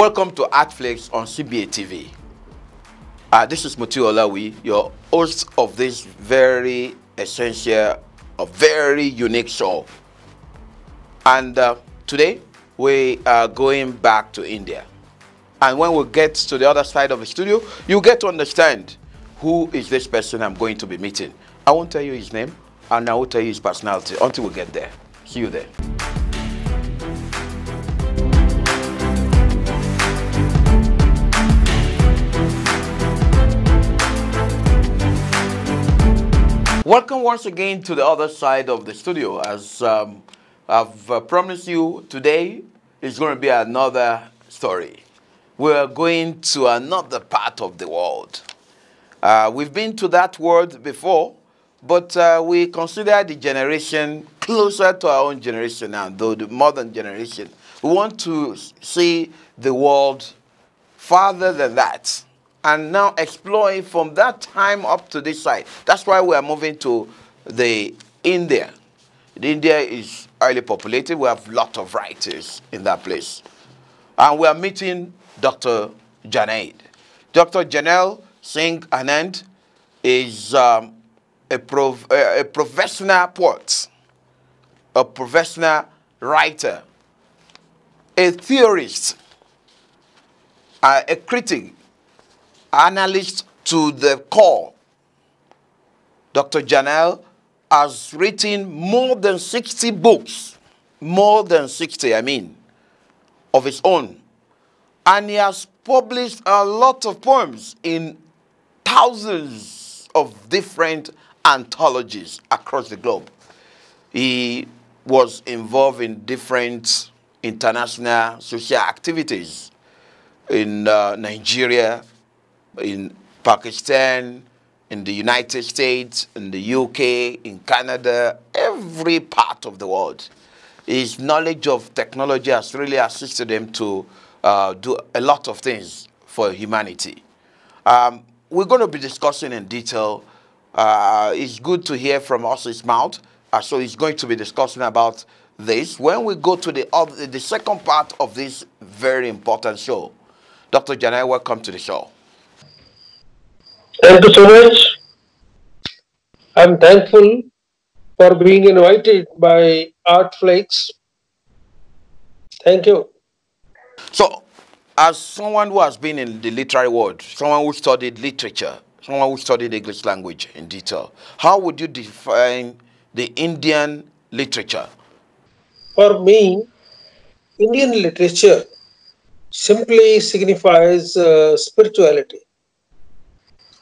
Welcome to ArtFlakes on CBA TV. Uh, this is Mutiu Olawuyi, your host of this very essential, a very unique show. And uh, today we are going back to India. And when we get to the other side of the studio, you get to understand who is this person I'm going to be meeting. I won't tell you his name, and I will tell you his personality until we get there. See you there. Welcome once again to the other side of the studio. As um, I've uh, promised you, today is going to be another story. We're going to another part of the world. Uh, we've been to that world before, but uh, we consider the generation closer to our own generation now, though the modern generation. We want to see the world farther than that and now exploring from that time up to this side. That's why we are moving to the India. The India is highly populated. We have a lot of writers in that place. And we are meeting Dr. Jernail. Dr. Jernail Singh Anand is um, a, a professional poet, a professional writer, a theorist, uh, a critic, analyst to the core. Dr. Jernail has written more than 60 books, more than 60, I mean, of his own. And he has published a lot of poems in thousands of different anthologies across the globe. He was involved in different international social activities in uh, Nigeria, in Pakistan, in the United States, in the UK, in Canada, every part of the world. His knowledge of technology has really assisted him to uh, do a lot of things for humanity. Um, we're going to be discussing in detail. Uh, it's good to hear from us his mouth. Uh, so he's going to be discussing about this when we go to the, other, the second part of this very important show. Dr. Jernail, welcome to the show. Thank you so much. I'm thankful for being invited by ArtFlakes. Thank you. So, as someone who has been in the literary world, someone who studied literature, someone who studied English language in detail, how would you define the Indian literature? For me, Indian literature simply signifies uh, spirituality.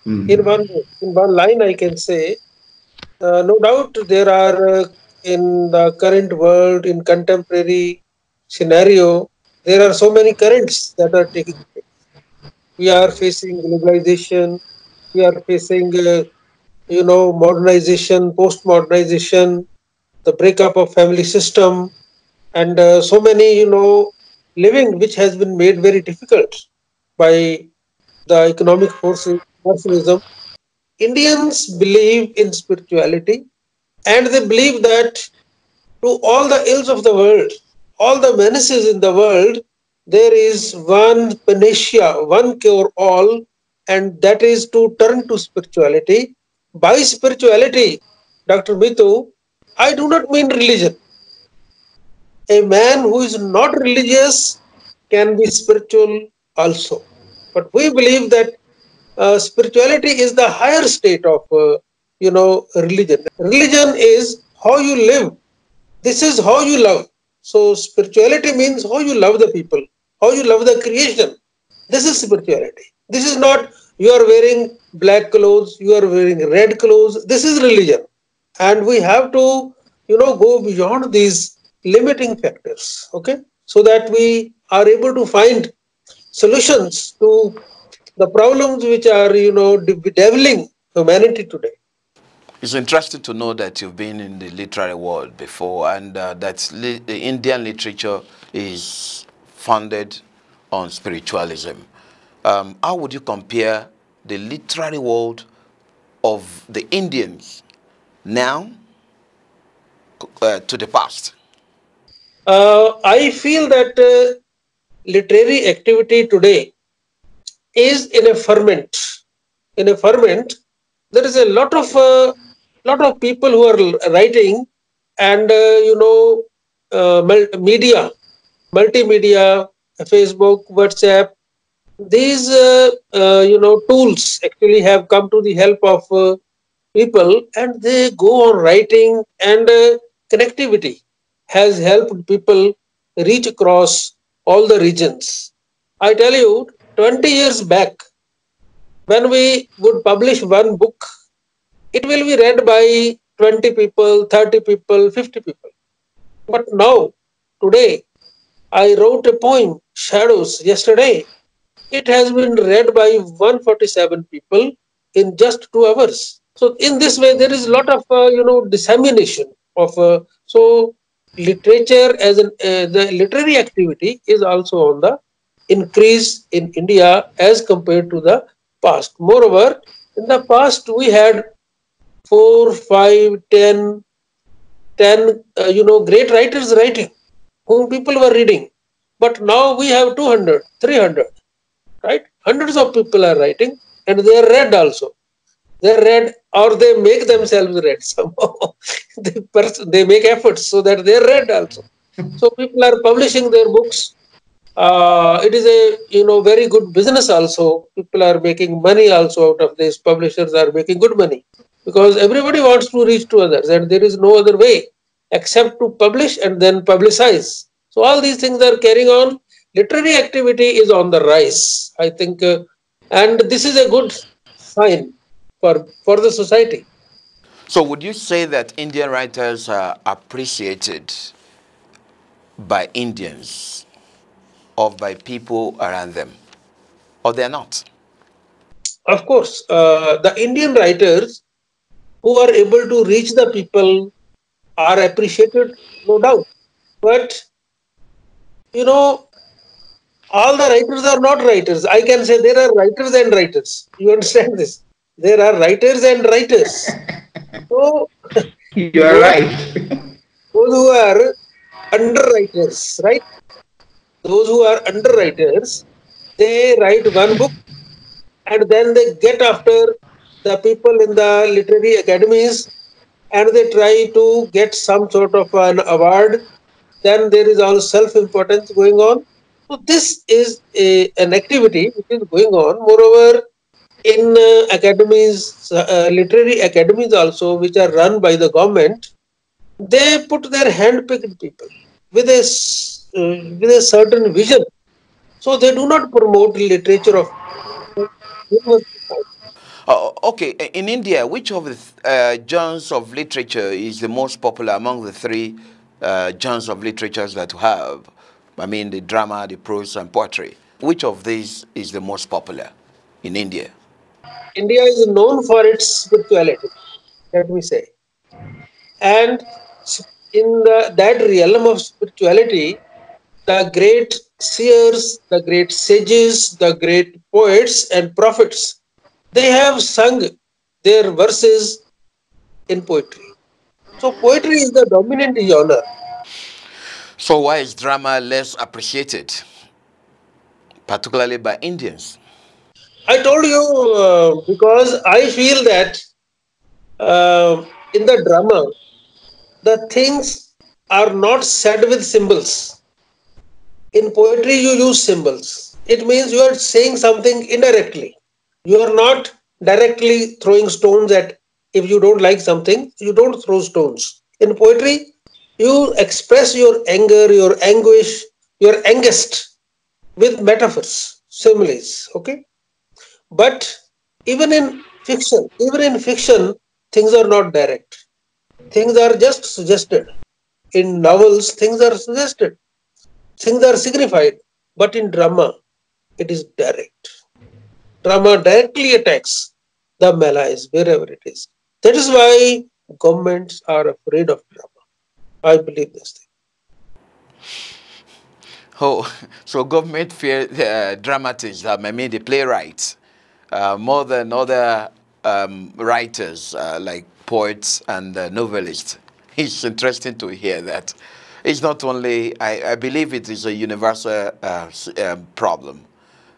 Mm. In one in one line, I can say, uh, no doubt there are uh, in the current world, in contemporary scenario, there are so many currents that are taking place. We are facing globalization. We are facing, uh, you know, modernization, post-modernization, the breakup of family system, and uh, so many, you know, living which has been made very difficult by the economic forces Morphinism, Indians believe in spirituality and they believe that to all the ills of the world, all the menaces in the world, there is one panacea, one cure all, and that is to turn to spirituality. By spirituality, Dr. Mutiu, I do not mean religion. A man who is not religious can be spiritual also. But we believe that uh, spirituality is the higher state of uh, you know religion. Religion is how you live. This is how you love. So spirituality means how you love the people how you love the creation. This is spirituality. This is not you are wearing black clothes you are wearing red clothes. This is religion. And we have to you know go beyond these limiting factors okay? So that we are able to find solutions to the problems which are, you know, deviling humanity today. It's interesting to know that you've been in the literary world before and uh, that the Indian literature is founded on spiritualism. Um, how would you compare the literary world of the Indians now uh, to the past? Uh, I feel that uh, literary activity today is in a ferment. In a ferment, there is a lot of uh, lot of people who are writing, and uh, you know, uh, media, multimedia, Facebook, WhatsApp. These uh, uh, you know tools actually have come to the help of uh, people, and they go on writing, and connectivity has helped people reach across all the regions. I tell you, 20 years back, when we would publish one book, it will be read by 20 people, 30 people, 50 people. But now, today, I wrote a poem, Shadows, yesterday. It has been read by 147 people in just two hours. So in this way, there is a lot of, uh, you know, dissemination of, uh, so literature as an, uh, the literary activity is also on the increase in India as compared to the past. Moreover, in the past we had four, five, ten, ten, uh, you know, great writers writing, whom people were reading. But now we have 200, 300, right? Hundreds of people are writing and they are read also. They are read or they make themselves read somehow. they, they make efforts so that they are read also. so people are publishing their books uh, it is a you know very good business also. People are making money also out of this. Publishers are making good money. Because everybody wants to reach to others and there is no other way except to publish and then publicize. So all these things are carrying on. Literary activity is on the rise i think uh, and this is a good sign for for the society. So would you say that indian writers are appreciated by indians of by people around them, or they're not? Of course, uh, the Indian writers who are able to reach the people are appreciated, no doubt. But you know, all the writers are not writers. I can say there are writers and writers. You understand this? There are writers and writers. So you are right. Those who are underwriters, right? Those who are underwriters, they write one book and then they get after the people in the literary academies and they try to get some sort of an award. Then there is all self-importance going on. So this is a, an activity which is going on. Moreover, in uh, academies, uh, literary academies also, which are run by the government, they put their hand-picked people with a with a certain vision. So they do not promote literature of. Oh, okay, in India, which of the uh, genres of literature is the most popular among the three uh, genres of literatures that we have? I mean, the drama, the prose, and poetry. Which of these is the most popular in India? India is known for its spirituality, let me say. And in the, that realm of spirituality, the great seers, the great sages, the great poets and prophets, they have sung their verses in poetry. So poetry is the dominant genre. So why is drama less appreciated, particularly by Indians? I told you uh, because I feel that uh, in the drama, the things are not said with symbols in poetry you use symbols. It means you are saying something indirectly. You are not directly throwing stones at if you don't like something you don't throw stones. In poetry you express your anger your anguish your angst with metaphors similes okay? But even in fiction even in fiction things are not direct. Things are just suggested. In novels things are suggested things are signified, but in drama, it is direct. Drama directly attacks the malaise wherever it is. That is why governments are afraid of drama. I believe this thing. Oh, so government fear uh, dramatists, I mean the playwrights, uh, more than other um, writers uh, like poets and uh, novelists. It's interesting to hear that. It's not only, I, I believe it is a universal uh, uh, problem.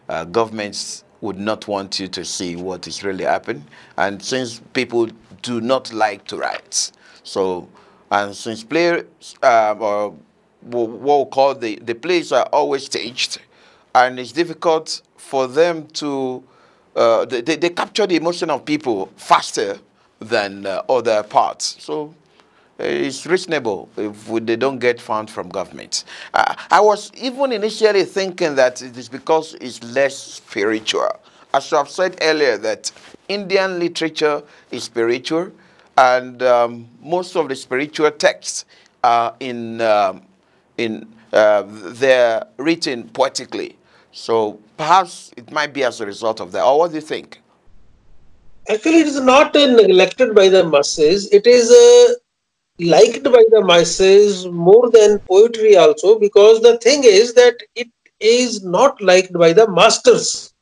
Uh, governments would not want you to see what is really happening. And since people do not like to write, so, and since players, uh, or what we call the, the plays are always staged, and it's difficult for them to, uh, they, they capture the emotion of people faster than uh, other parts. So it's reasonable if they don't get funds from government. Uh, I was even initially thinking that it is because it's less spiritual. As I've said earlier, that Indian literature is spiritual, and um, most of the spiritual texts are in, um, in uh, they're written poetically. So perhaps it might be as a result of that. Or what do you think? Actually, it is not neglected by the masses. It is uh, liked by the masses more than poetry also because the thing is that it is not liked by the masters.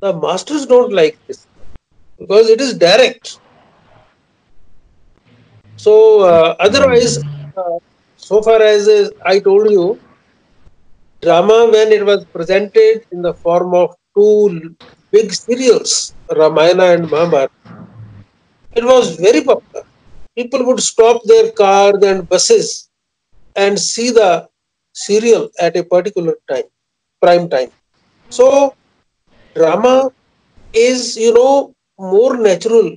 The masters don't like this because it is direct. So uh, otherwise, uh, so far as uh, I told you, drama when it was presented in the form of two big serials, Ramayana and Mahabharata, it was very popular people would stop their cars and buses and see the serial at a particular time, prime time. So, drama is, you know, more natural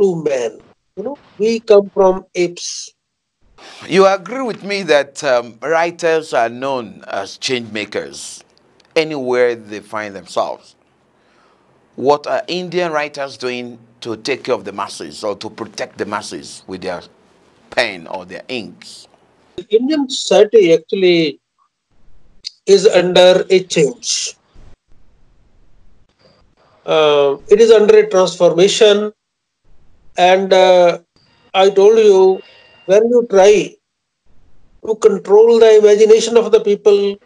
to man. You know, we come from apes. You agree with me that um, writers are known as change makers anywhere they find themselves. What are Indian writers doing to take care of the masses or to protect the masses with their pen or their inks? The Indian society actually is under a change. Uh, it is under a transformation, and uh, I told you when you try to control the imagination of the people,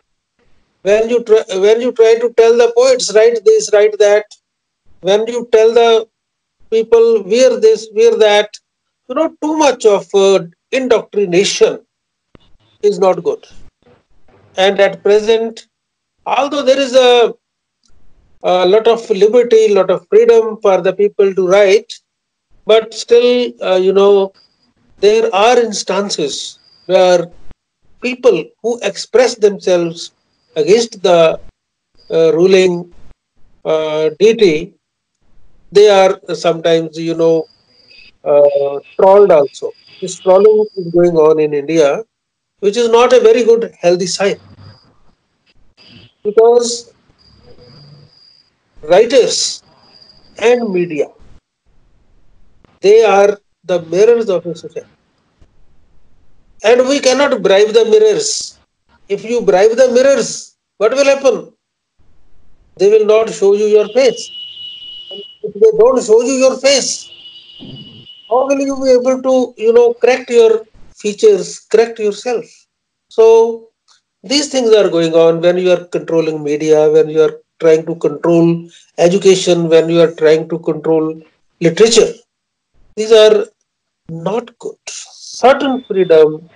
when you try, when you try to tell the poets write this, write that, when you tell the people wear this, wear that. You know, too much of uh, indoctrination is not good. And at present, although there is a, a lot of liberty, lot of freedom for the people to write, but still, uh, you know, there are instances where people who express themselves against the uh, ruling uh, deity they are sometimes, you know, uh, trolled also. This trolling is going on in India, which is not a very good, healthy sign. Because writers and media, they are the mirrors of a society. And we cannot bribe the mirrors. If you bribe the mirrors, what will happen? They will not show you your face if they don't show you your face, how will you be able to, you know, correct your features, correct yourself? So these things are going on when you are controlling media, when you are trying to control education, when you are trying to control literature. These are not good. Certain freedom,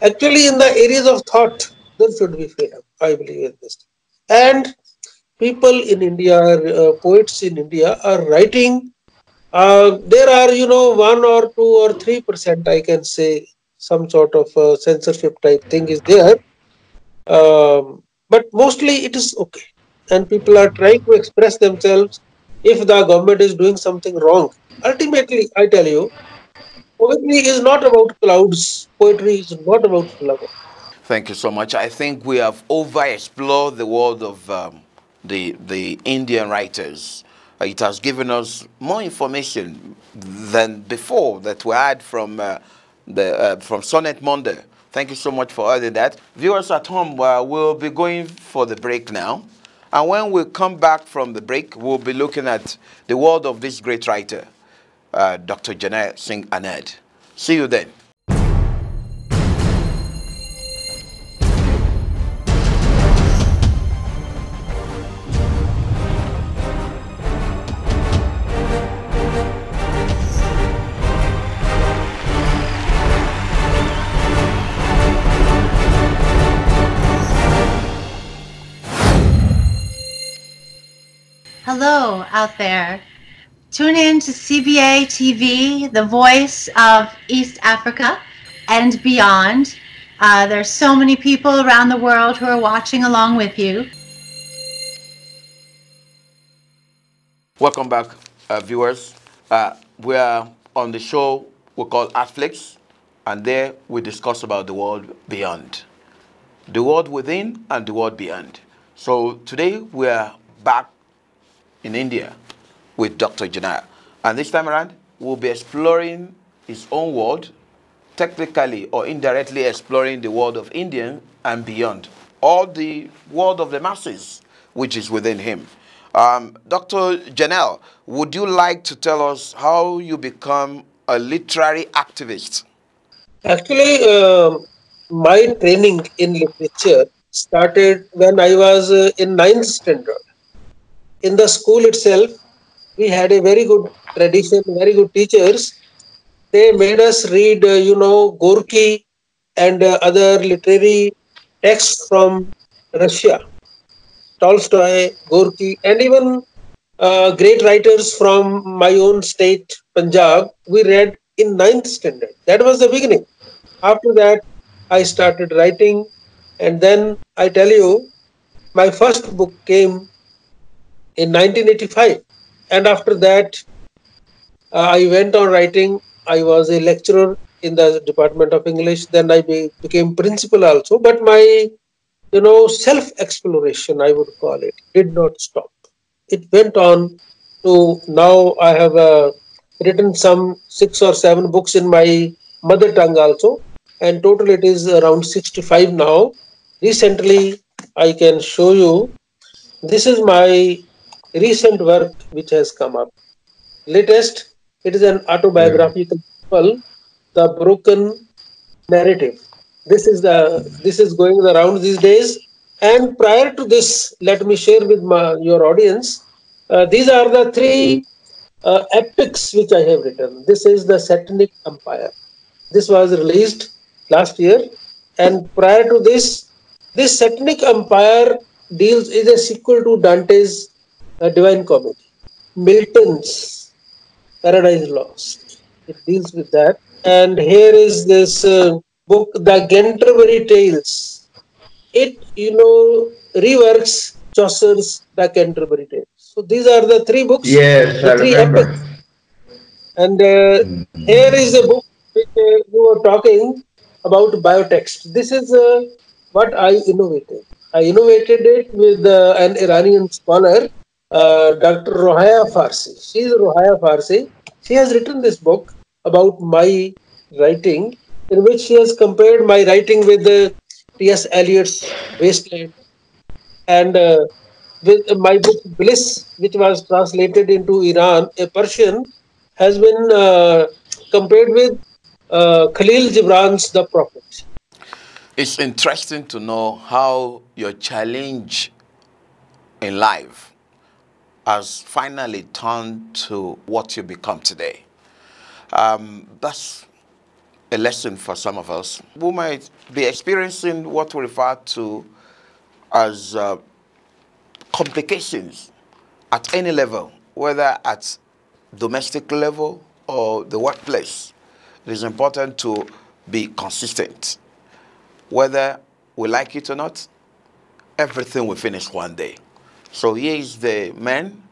actually, in the areas of thought, there should be freedom. I believe in this. And people in India, uh, poets in India are writing. Uh, there are, you know, one or two or three percent, I can say, some sort of uh, censorship type thing is there. Um, but mostly it is okay. And people are trying to express themselves if the government is doing something wrong. Ultimately, I tell you, poetry is not about clouds. Poetry is not about flowers. Thank you so much. I think we have over explored the world of um, the, the Indian writers. Uh, it has given us more information than before that we had from, uh, the, uh, from Sonnet Monday. Thank you so much for adding that. Viewers at home, uh, we'll be going for the break now. And when we come back from the break, we'll be looking at the world of this great writer, uh, Dr. Jernail Singh Anand. See you then. Out there. Tune in to CBA TV, the voice of East Africa and beyond. Uh, there's so many people around the world who are watching along with you. Welcome back, uh, viewers. Uh, we are on the show we call ArtFlakes, and there we discuss about the world beyond. The world within and the world beyond. So today we are back in India with Dr. Jernail. And this time around, we'll be exploring his own world, technically or indirectly exploring the world of India and beyond, all the world of the masses, which is within him. Um, Dr. Jernail, would you like to tell us how you become a literary activist? Actually, uh, my training in literature started when I was uh, in ninth standard. In the school itself, we had a very good tradition, very good teachers. They made us read, uh, you know, Gorky and uh, other literary texts from Russia, Tolstoy, Gorky, and even uh, great writers from my own state, Punjab. We read in ninth standard. That was the beginning. After that, I started writing, and then I tell you, my first book came in 1985 and after that uh, i went on writing. I was a lecturer in the department of english. Then i be, became principal also. But my you know self exploration i would call it did not stop. It went on to now i have uh, written some six or seven books in my mother tongue also. And total it is around 65 now. Recently i can show you. This is my recent work which has come up. Latest, it is an autobiographical novel, The Broken Narrative. This is the this is going around these days. And prior to this, let me share with my, your audience. Uh, these are the three uh, epics which I have written. This is the Satanic Empire. This was released last year, and prior to this, this Satanic Empire deals is a sequel to Dante's a Divine Comedy, Milton's Paradise Lost. It deals with that. And here is this uh, book, The Ganturbury Tales. It, you know, reworks Chaucer's The Canterbury Tales. So these are the three books. Yes, the I three remember. epics. And uh, mm-hmm. here is a book which uh, you were talking about biotext. This is uh, what I innovated. I innovated it with uh, an Iranian scholar uh, Dr. Rohaya Farsi. She is Rohaya Farsi. She has written this book about my writing, in which she has compared my writing with uh, T.S. Eliot's Wasteland and uh, with my book Bliss, which was translated into Iran, a Persian, has been uh, compared with uh, Khalil Gibran's The Prophet. It's interesting to know how your challenge in life has finally turned to what you become today. Um, that's a lesson for some of us who might be experiencing what we refer to as uh, complications at any level, whether at domestic level or the workplace. It is important to be consistent. Whether we like it or not, everything will finish one day. So here is the man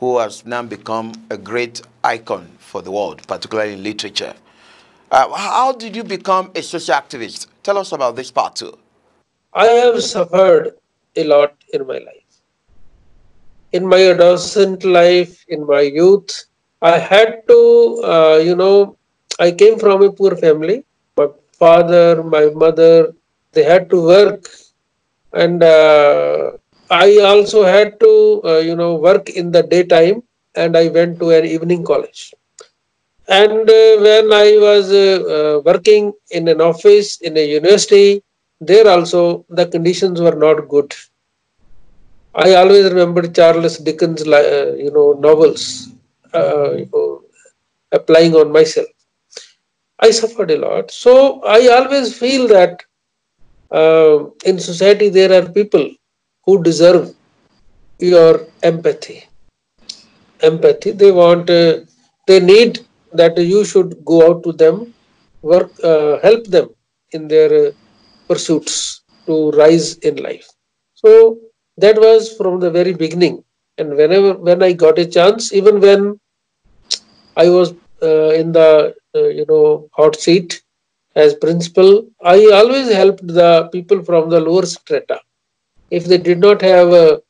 who has now become a great icon for the world, particularly in literature. Uh, how did you become a social activist? Tell us about this part too. I have suffered a lot in my life. In my adolescent life, in my youth, I had to, uh, you know, I came from a poor family. My father, my mother, they had to work and uh, I also had to, uh, you know, work in the daytime and I went to an evening college. And uh, when I was uh, uh working in an office in a university, there also the conditions were not good. I always remember Charles Dickens, uh, you know, novels, uh, you know, applying on myself. I suffered a lot. So I always feel that in society there are people who deserve your empathy. empathy. They want, uh, they need that you should go out to them, work, uh, help them in their uh, pursuits to rise in life. So that was from the very beginning. And whenever when I got a chance, even when I was uh, in the uh, you know hot seat as principal, I always helped the people from the lower strata. If they did not have a,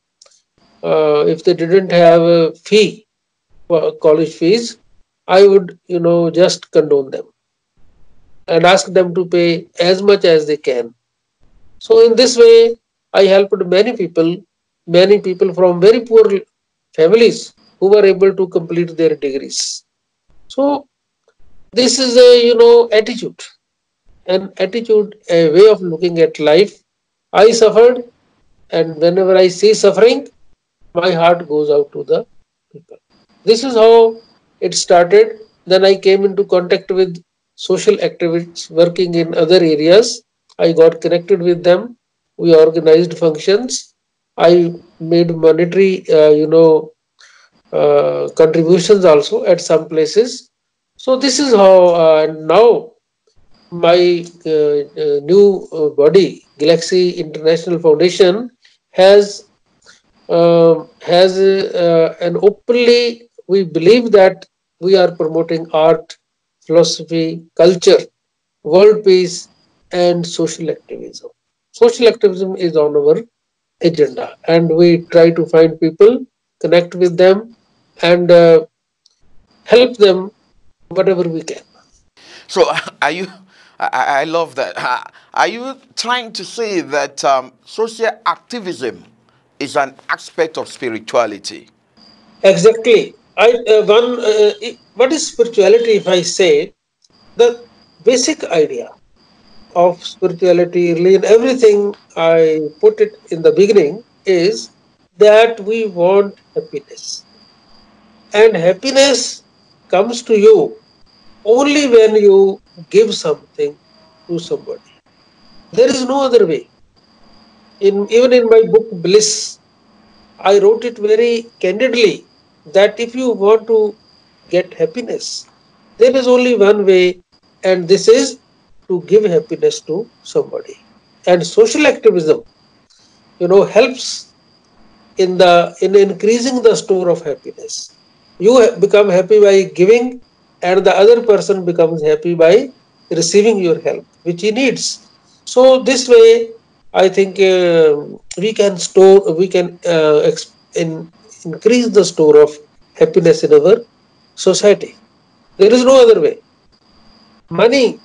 uh, if they didn't have a fee, for college fees, I would you know just condone them and ask them to pay as much as they can. So in this way, I helped many people, many people from very poor families who were able to complete their degrees. So this is a you know attitude, an attitude, a way of looking at life. I suffered, and whenever I see suffering, my heart goes out to the people. This is how it started. Then I came into contact with social activists working in other areas. I got connected with them we organized functions. I made monetary, uh, you know, uh, contributions also at some places. So this is how uh, now my uh, uh, new uh, body, Galaxy International Foundation, has um, has an openly. We believe that we are promoting art, philosophy, culture, world peace, and social activism social activism is on our agenda and we try to find people connect with them and uh, help them whatever we can so are you I, I love that. Are you trying to say that um, social activism is an aspect of spirituality? Exactly. I uh, one. Uh, what is spirituality? If I say the basic idea of spirituality, religion, everything I put it in the beginning is that we want happiness. And happiness comes to you only when you give something to somebody. There is no other way. In even in my book Bliss, I wrote it very candidly that if you want to get happiness, there is only one way, and this is to give happiness to somebody. And social activism, you know, helps in the in increasing the store of happiness. You become happy by giving, and the other person becomes happy by receiving your help, which he needs. So this way, I think uh, we can store, we can uh, in, increase the store of happiness in our society. There is no other way. Money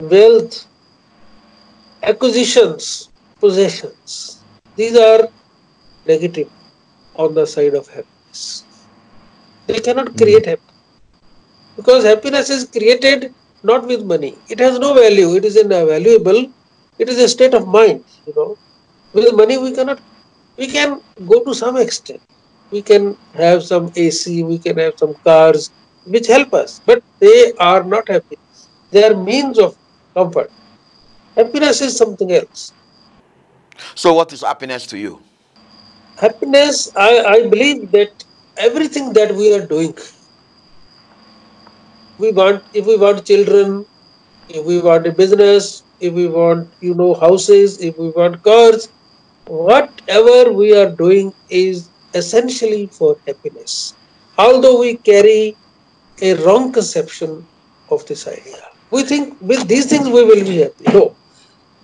wealth, acquisitions, possessions. These are negative on the side of happiness. They cannot hmm. create happiness. Because happiness is created not with money. It has no value. It is invaluable. It is a state of mind, you know. With money we cannot we can go to some extent. We can have some AC, we can have some cars which help us, but they are not happiness. They are means of comfort. Happiness is something else. So, what is happiness to you? Happiness, I, I believe that everything that we are doing, we want, if we want children, if we want a business, if we want, you know, houses, if we want cars, whatever we are doing is essentially for happiness. Although we carry a wrong conception of this idea we think with these things we will be happy. No.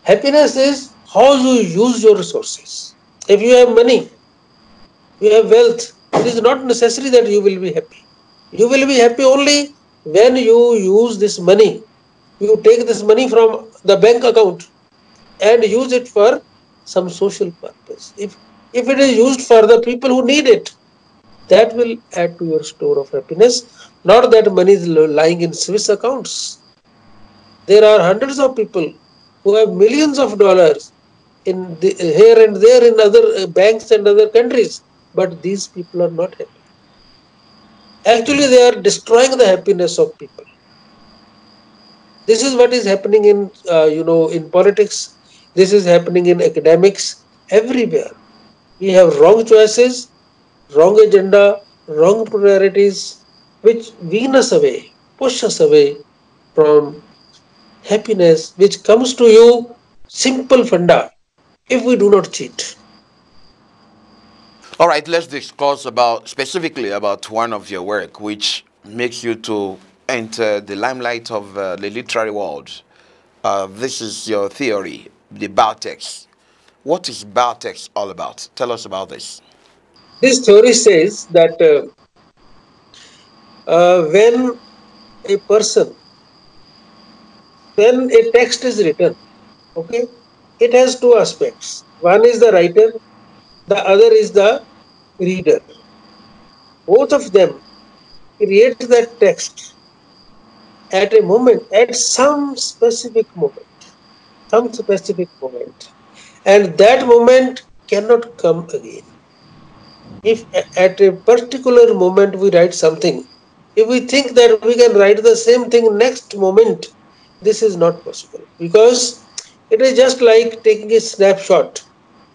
Happiness is how you use your resources. If you have money, you have wealth, it is not necessary that you will be happy. You will be happy only when you use this money. You take this money from the bank account and use it for some social purpose. If if it is used for the people who need it, that will add to your store of happiness. Not that money is lying in Swiss accounts. There are hundreds of people who have millions of dollars in the, here and there in other uh, banks and other countries, but these people are not happy. Actually, they are destroying the happiness of people. This is what is happening in, uh, you know, in politics. This is happening in academics, everywhere. We have wrong choices, wrong agenda, wrong priorities which wean us away, push us away from happiness which comes to you simple funda if we do not cheat. All right, let's discuss about specifically about one of your work which makes you to enter the limelight of uh, the literary world. Uh, this is your theory, the Biotext. What is Biotext all about? Tell us about this. This theory says that uh, uh, when a person, when a text is written, okay, it has two aspects. One is the writer, the other is the reader. Both of them create that text at a moment, at some specific moment, some specific moment. And that moment cannot come again. If at a particular moment we write something, if we think that we can write the same thing next moment, this is not possible because it is just like taking a snapshot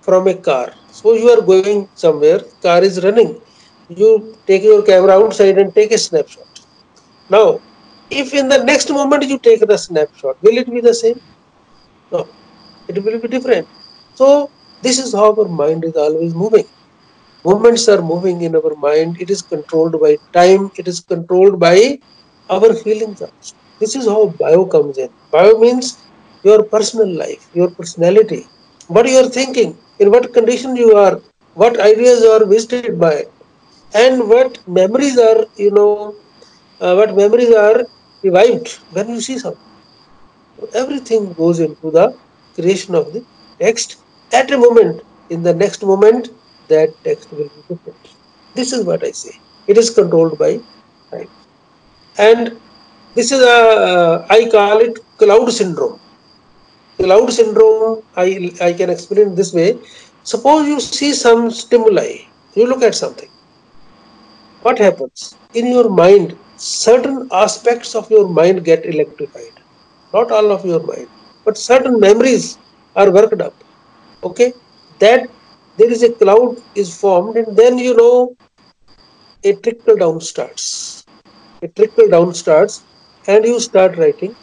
from a car. Suppose you are going somewhere, car is running. You take your camera outside and take a snapshot. Now, if in the next moment you take the snapshot, will it be the same? No, it will be different. So this is how our mind is always moving. Movements are moving in our mind. It is controlled by time. It is controlled by our feelings also. This is how bio comes in. Bio means your personal life, your personality, what you are thinking, in what condition you are, what ideas are visited by, and what memories are, you know, uh, what memories are revived when you see something. Everything goes into the creation of the text at a moment. In the next moment, that text will be different. This is what I say. It is controlled by time. And this is a, uh, I call it cloud syndrome. Cloud syndrome, I, I can explain this way. Suppose you see some stimuli, you look at something. What happens? In your mind, certain aspects of your mind get electrified. Not all of your mind, but certain memories are worked up. Okay, that there is a cloud is formed, and then you know a trickle down starts. A trickle down starts, and you start writing.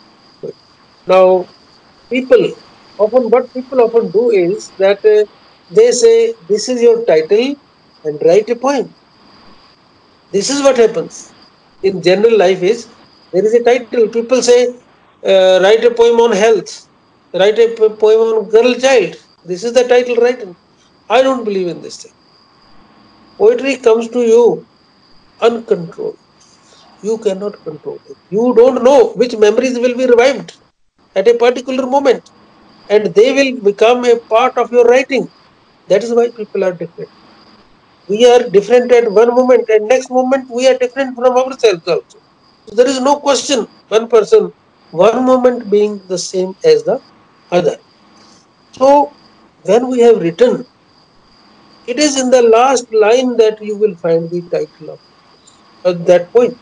Now, people often what people often do is that uh, they say this is your title and write a poem. This is what happens in general life is there is a title. People say, uh, write a poem on health, write a poem on girl child. This is the title written. I don't believe in this thing. Poetry comes to you uncontrolled. You cannot control it. You don't know which memories will be revived at a particular moment and they will become a part of your writing. That is why people are different we are different at one moment and next moment we are different from ourselves also. So there is no question one person, one moment being the same as the other. So when we have written, it is in the last line that you will find the title of at that point.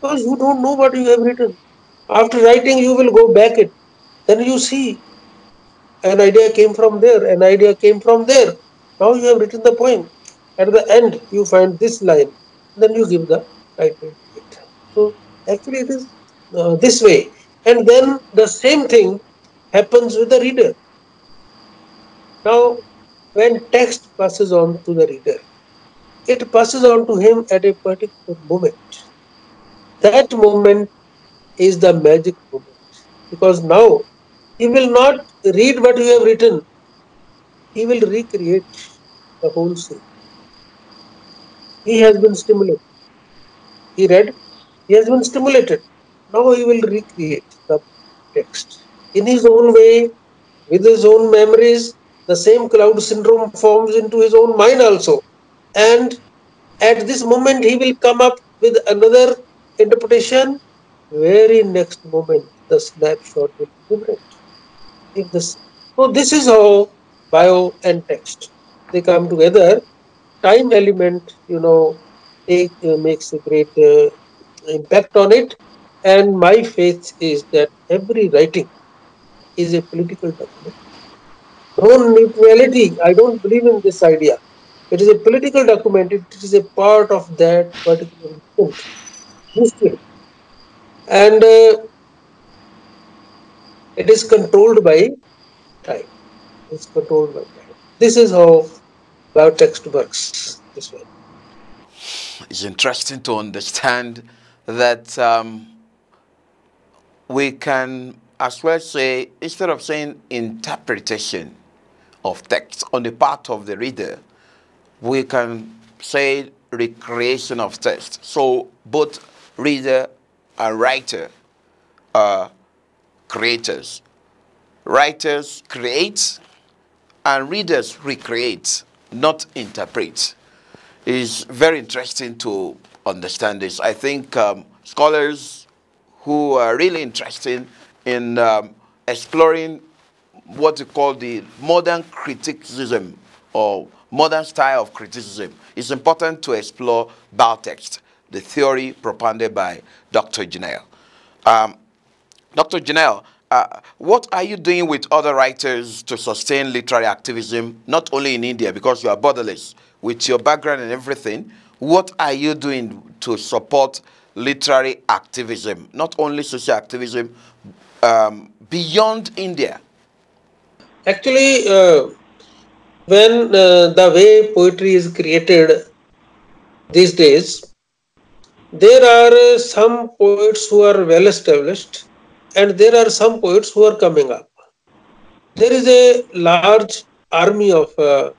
Because you don't know what you have written. After writing, you will go back it. Then you see an idea came from there, an idea came from there. Now you have written the poem at the end you find this line then you give the title so actually it is uh, this way. And then the same thing happens with the reader. Now when text passes on to the reader it passes on to him at a particular moment. That moment is the magic moment. Because now he will not read what you have written. He will recreate the whole scene he has been stimulated. He read, he has been stimulated. Now he will recreate the text in his own way, with his own memories. The same cloud syndrome forms into his own mind also. And at this moment, he will come up with another interpretation. Very next moment, the snapshot will be different. If this, so this is how bio and text they come together time element, you know, take, uh, makes a great uh, impact on it. And my faith is that every writing is a political document. No neutrality, I don't believe in this idea. It is a political document. It is a part of that particular history. And uh, it is controlled by time. It's controlled by time. This is how works this way. It's interesting to understand that um, we can as well say, instead of saying interpretation of text on the part of the reader, we can say recreation of text. So both reader and writer are creators. Writers create and readers recreate, not interpret. It's very interesting to understand this. I think um, scholars who are really interested in um, exploring what we call the modern criticism or modern style of criticism, it's important to explore biotext, the theory propounded by Dr. Jernail. Um, Dr. Jernail, uh, what are you doing with other writers to sustain literary activism, not only in India, because you are borderless, with your background and everything, what are you doing to support literary activism, not only social activism, um, beyond India? Actually, uh, when uh, the way poetry is created these days, there are some poets who are well established and there are some poets who are coming up. There is a large army of uh,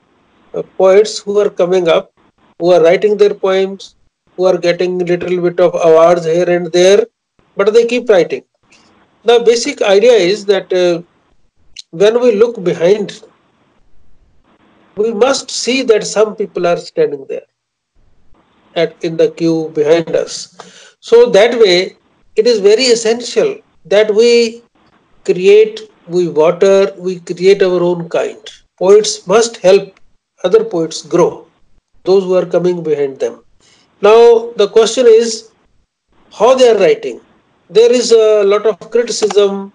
uh, poets who are coming up, who are writing their poems, who are getting a little bit of awards here and there, but they keep writing. The basic idea is that uh, when we look behind, we must see that some people are standing there at, in the queue behind us. So that way, it is very essential that we create, we water, we create our own kind. Poets must help other poets grow, those who are coming behind them. Now, the question is how they are writing. There is a lot of criticism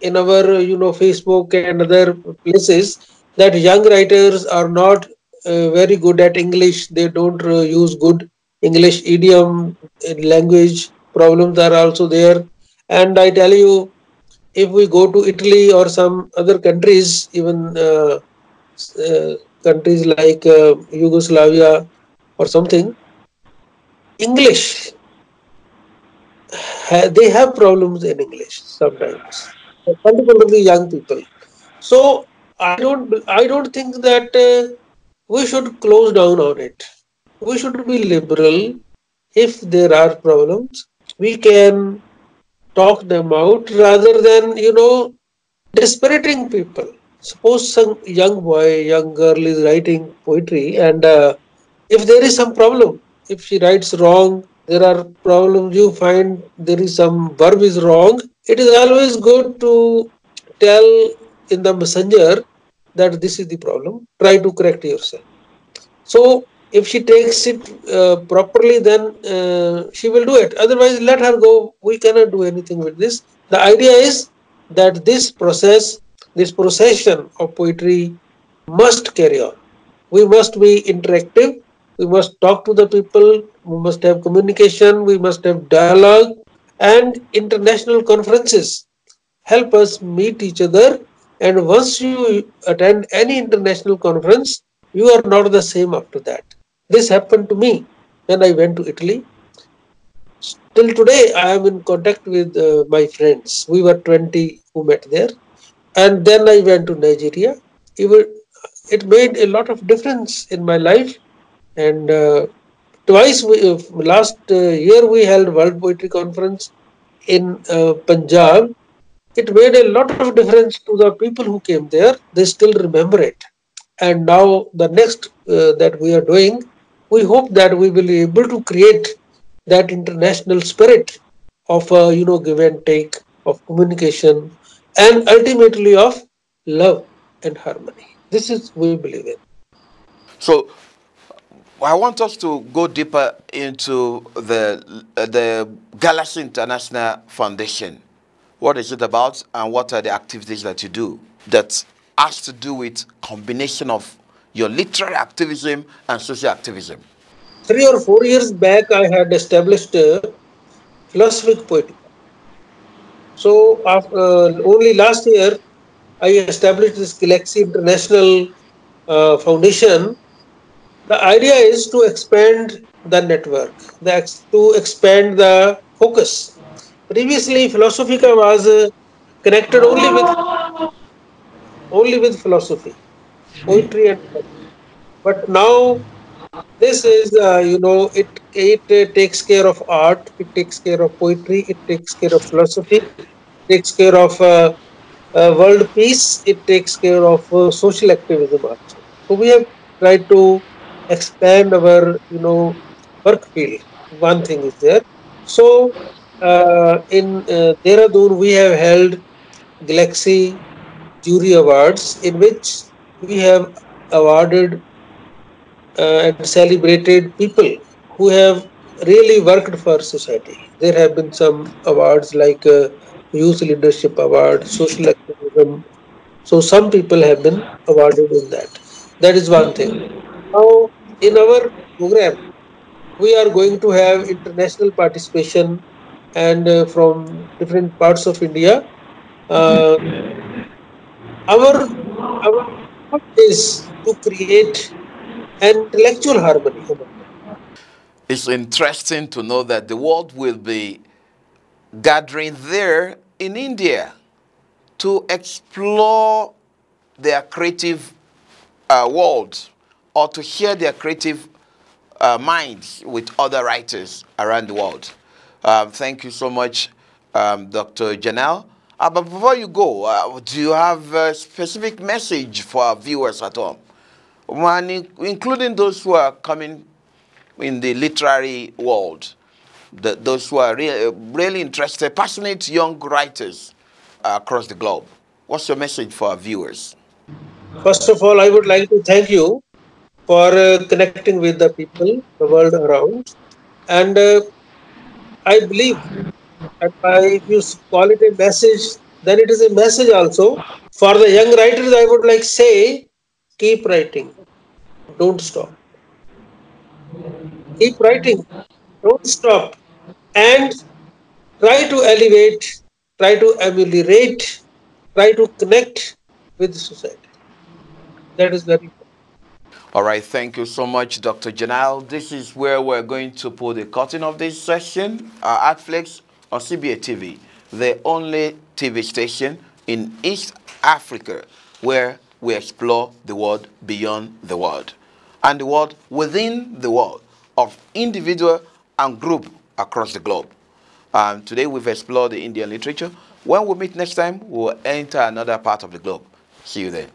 in our, you know, Facebook and other places that young writers are not uh, very good at English. They don't uh, use good English idiom, language problems are also there. And I tell you, if we go to Italy or some other countries, even uh, uh countries like uh, Yugoslavia or something, English, they have problems in English sometimes, particularly young people. So I don't, I don't think that uh, we should close down on it. We should be liberal. If there are problems, we can talk them out rather than, you know, dispiriting people. Suppose some young boy, young girl is writing poetry, and uh, if there is some problem, if she writes wrong, there are problems you find there is some verb is wrong, it is always good to tell in the messenger that this is the problem. Try to correct yourself. So if she takes it uh, properly, then uh, she will do it. Otherwise, let her go. We cannot do anything with this. The idea is that this process, this procession of poetry must carry on. We must be interactive we must talk to the people, we must have communication, we must have dialogue, and international conferences help us meet each other. And once you attend any international conference, you are not the same after that. This happened to me when I went to Italy. Till today, I am in contact with uh, my friends. We were 20 who met there. And then I went to Nigeria. It made a lot of difference in my life and uh, twice, we, uh, last uh, year we held World Poetry Conference in Punjab. It made a lot of difference to the people who came there. They still remember it. And now the next that we are doing, we hope that we will be able to create that international spirit of uh, you know give and take of communication and ultimately of love and harmony this is we believe in so I want us to go deeper into the, uh, the Galaxy International Foundation. What is it about and what are the activities that you do that has to do with combination of your literary activism and social activism? Three or four years back, I had established a philosophic poetry. So after, uh, only last year, I established this Galaxy International uh, Foundation. The idea is to expand the network, the, to expand the focus. Previously, Philosophica was uh, connected only with only with philosophy, poetry, and but now this is uh, you know it it uh, takes care of art, it takes care of poetry, it takes care of philosophy, it takes care of uh, uh world peace, it takes care of uh, social activism also. So we have tried to expand our you know work field. One thing is there. So uh, in uh, Dehradun, we have held Galaxy Jury Awards, in which we have awarded uh, and celebrated people who have really worked for society. There have been some awards like uh, Youth Leadership Award, Social Activism. So some people have been awarded in that. That is one thing. Now, in our program, we are going to have international participation and uh, from different parts of India. Uh, our our is to create an intellectual harmony. It's interesting to know that the world will be gathering there in India to explore their creative uh, world or to share their creative uh, minds with other writers around the world. Um, thank you so much, um, Dr. Jernail. Uh, but before you go, uh, do you have a specific message for our viewers at home? One, including those who are coming in the literary world, the, those who are really, really interested, passionate young writers uh, across the globe. What's your message for our viewers? First of all, I would like to thank you for uh, connecting with the people, the world around. And uh, I believe that if you call it a message, then it is a message also. For the young writers, I would like say, keep writing. Don't stop. Keep writing. Don't stop. And try to elevate, try to ameliorate, try to connect with society. That is very important. All right, thank you so much, Dr. Jernail. This is where we're going to put the curtain of this session. Uh, on CBA TV, the only TV station in East Africa where we explore the world beyond the world and the world within the world of individual and group across the globe. Today we've explored the Indian literature. When we meet next time, we'll enter another part of the globe. See you then.